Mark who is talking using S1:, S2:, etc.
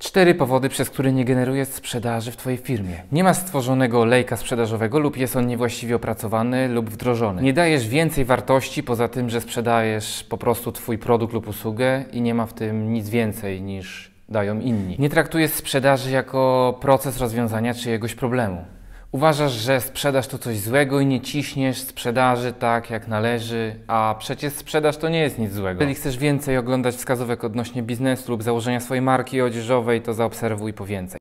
S1: Cztery powody, przez które nie generujesz sprzedaży w Twojej firmie. Nie masz stworzonego lejka sprzedażowego lub jest on niewłaściwie opracowany lub wdrożony. Nie dajesz więcej wartości poza tym, że sprzedajesz po prostu Twój produkt lub usługę i nie ma w tym nic więcej niż dają inni. Nie traktujesz sprzedaży jako proces rozwiązania czyjegoś problemu. Uważasz, że sprzedaż to coś złego i nie ciśniesz sprzedaży tak jak należy, a przecież sprzedaż to nie jest nic złego. Jeżeli chcesz więcej oglądać wskazówek odnośnie biznesu lub założenia swojej marki odzieżowej, to zaobserwuj po więcej.